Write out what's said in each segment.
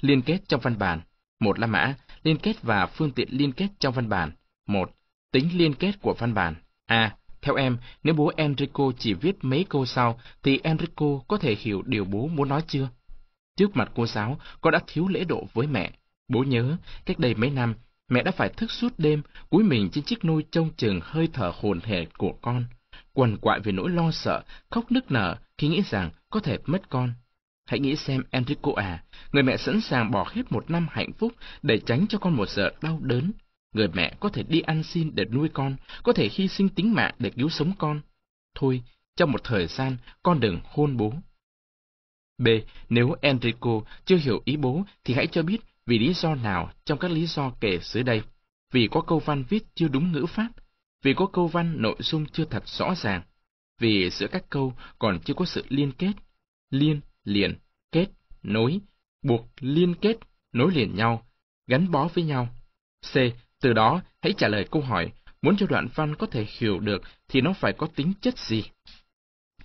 Liên kết trong văn bản. Một là mã, liên kết và phương tiện liên kết trong văn bản. Một, tính liên kết của văn bản. A. Theo em, nếu bố Enrico chỉ viết mấy câu sau, thì Enrico có thể hiểu điều bố muốn nói chưa? Trước mặt cô giáo, con đã thiếu lễ độ với mẹ. Bố nhớ, cách đây mấy năm, mẹ đã phải thức suốt đêm, cúi mình trên chiếc nôi trông chừng hơi thở hồn hề của con. Quần quại về nỗi lo sợ, khóc nức nở khi nghĩ rằng có thể mất con. Hãy nghĩ xem Enrico à, người mẹ sẵn sàng bỏ hết một năm hạnh phúc để tránh cho con một giờ đau đớn. Người mẹ có thể đi ăn xin để nuôi con, có thể hy sinh tính mạng để cứu sống con. Thôi, trong một thời gian, con đừng hôn bố. B. Nếu Enrico chưa hiểu ý bố, thì hãy cho biết vì lý do nào trong các lý do kể dưới đây. Vì có câu văn viết chưa đúng ngữ pháp, vì có câu văn nội dung chưa thật rõ ràng, vì giữa các câu còn chưa có sự liên kết, liên, liền, kết, nối, buộc liên kết, nối liền nhau, gắn bó với nhau. C. Từ đó, hãy trả lời câu hỏi, muốn cho đoạn văn có thể hiểu được thì nó phải có tính chất gì?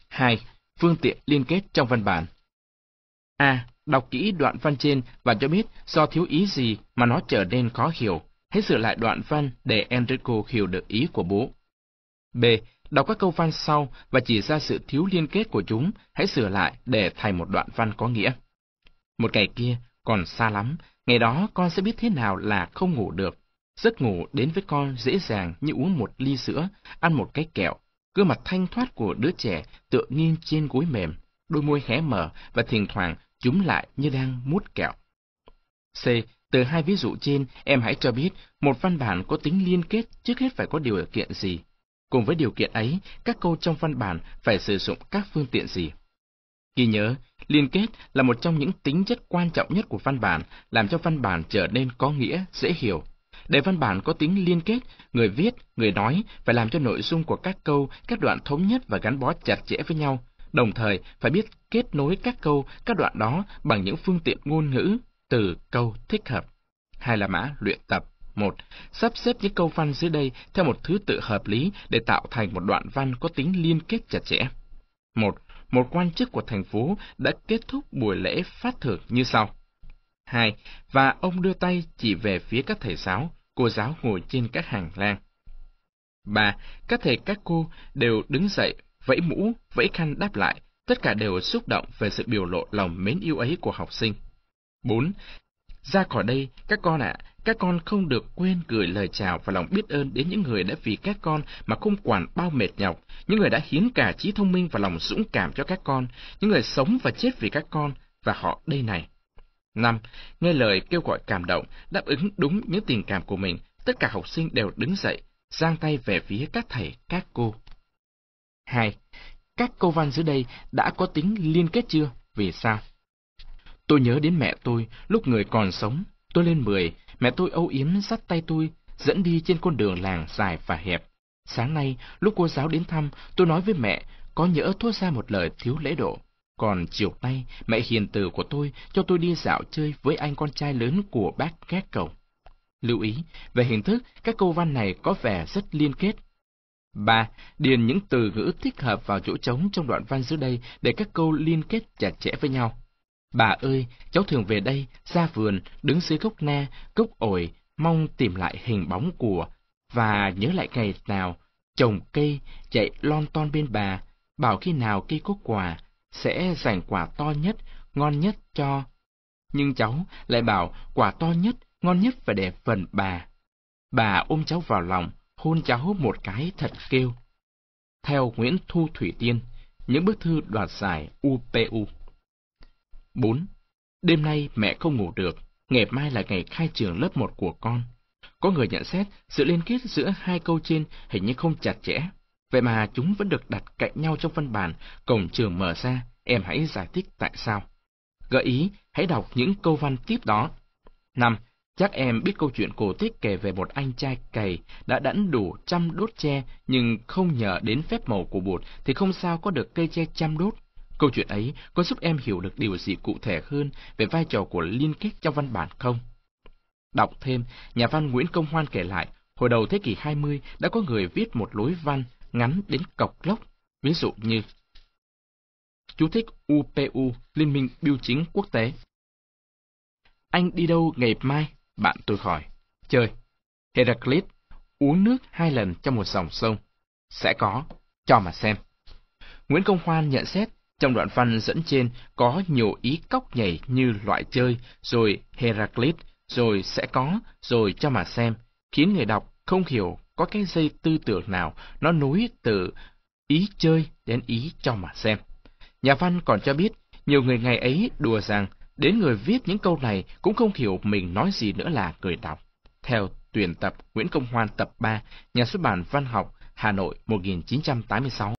2. Phương tiện liên kết trong văn bản A. Đọc kỹ đoạn văn trên và cho biết do thiếu ý gì mà nó trở nên khó hiểu. Hãy sửa lại đoạn văn để Enrico hiểu được ý của bố. B. Đọc các câu văn sau và chỉ ra sự thiếu liên kết của chúng, hãy sửa lại để thành một đoạn văn có nghĩa. Một ngày kia, còn xa lắm, ngày đó con sẽ biết thế nào là không ngủ được. Giấc ngủ đến với con dễ dàng như uống một ly sữa, ăn một cái kẹo. Gương mặt thanh thoát của đứa trẻ tựa nghiêng trên gối mềm, đôi môi hé mở và thỉnh thoảng chúng lại như đang mút kẹo. C. Từ hai ví dụ trên, em hãy cho biết một văn bản có tính liên kết trước hết phải có điều kiện gì. Cùng với điều kiện ấy, các câu trong văn bản phải sử dụng các phương tiện gì. Ghi nhớ, liên kết là một trong những tính chất quan trọng nhất của văn bản, làm cho văn bản trở nên có nghĩa, dễ hiểu. Để văn bản có tính liên kết, người viết, người nói phải làm cho nội dung của các câu, các đoạn thống nhất và gắn bó chặt chẽ với nhau, đồng thời phải biết kết nối các câu, các đoạn đó bằng những phương tiện ngôn ngữ, từ câu thích hợp. Hai là mã luyện tập. 1. Sắp xếp những câu văn dưới đây theo một thứ tự hợp lý để tạo thành một đoạn văn có tính liên kết chặt chẽ. một Một quan chức của thành phố đã kết thúc buổi lễ phát thưởng như sau. hai Và ông đưa tay chỉ về phía các thầy giáo, cô giáo ngồi trên các hàng lang. ba Các thầy các cô đều đứng dậy vẫy mũ, vẫy khăn đáp lại, tất cả đều xúc động về sự biểu lộ lòng mến yêu ấy của học sinh. 4. Ra khỏi đây, các con ạ, các con không được quên gửi lời chào và lòng biết ơn đến những người đã vì các con mà không quản bao mệt nhọc, những người đã hiến cả trí thông minh và lòng dũng cảm cho các con, những người sống và chết vì các con, và họ đây này. 5. Nghe lời kêu gọi cảm động, đáp ứng đúng những tình cảm của mình, tất cả học sinh đều đứng dậy, giang tay về phía các thầy, các cô. 2. Các câu văn dưới đây đã có tính liên kết chưa? Vì sao? Tôi nhớ đến mẹ tôi, lúc người còn sống, tôi lên 10, mẹ tôi âu yếm dắt tay tôi, dẫn đi trên con đường làng dài và hẹp. Sáng nay, lúc cô giáo đến thăm, tôi nói với mẹ, có nhỡ thốt ra một lời thiếu lễ độ. Còn chiều nay, mẹ hiền từ của tôi cho tôi đi dạo chơi với anh con trai lớn của bác ghét cầu. Lưu ý, về hình thức, các câu văn này có vẻ rất liên kết. 3. Điền những từ ngữ thích hợp vào chỗ trống trong đoạn văn dưới đây để các câu liên kết chặt chẽ với nhau. Bà ơi, cháu thường về đây, ra vườn, đứng dưới gốc na, gốc ổi, mong tìm lại hình bóng của, và nhớ lại ngày nào, trồng cây, chạy lon ton bên bà, bảo khi nào cây có quả, sẽ dành quả to nhất, ngon nhất cho. Nhưng cháu lại bảo quả to nhất, ngon nhất phải để phần bà. Bà ôm cháu vào lòng, hôn cháu một cái thật kêu. Theo Nguyễn Thu Thủy Tiên, những bức thư đoạt giải UPU. 4. Đêm nay mẹ không ngủ được, ngày mai là ngày khai trường lớp 1 của con. Có người nhận xét sự liên kết giữa hai câu trên hình như không chặt chẽ. Vậy mà chúng vẫn được đặt cạnh nhau trong văn bản, cổng trường mở ra, em hãy giải thích tại sao. Gợi ý, hãy đọc những câu văn tiếp đó. 5. Chắc em biết câu chuyện cổ tích kể về một anh trai cày đã đẵn đủ trăm đốt tre nhưng không nhờ đến phép màu của bột thì không sao có được cây tre trăm đốt. Câu chuyện ấy có giúp em hiểu được điều gì cụ thể hơn về vai trò của liên kết trong văn bản không? Đọc thêm, nhà văn Nguyễn Công Hoan kể lại, hồi đầu thế kỷ 20 đã có người viết một lối văn ngắn đến cọc lốc, ví dụ như Chú thích UPU, Liên minh Biêu chính Quốc tế. anh đi đâu ngày mai? Bạn tôi hỏi. Chơi. Heraclit, uống nước hai lần trong một dòng sông. Sẽ có, cho mà xem. Nguyễn Công Hoan nhận xét, trong đoạn văn dẫn trên có nhiều ý cóc nhảy như loại chơi, rồi Heraclit, rồi sẽ có, rồi cho mà xem, khiến người đọc không hiểu có cái dây tư tưởng nào nó nối từ ý chơi đến ý cho mà xem. Nhà văn còn cho biết, nhiều người ngày ấy đùa rằng, đến người viết những câu này cũng không hiểu mình nói gì nữa là người đọc. Theo tuyển tập Nguyễn Công Hoan tập 3, nhà xuất bản Văn học, Hà Nội 1986.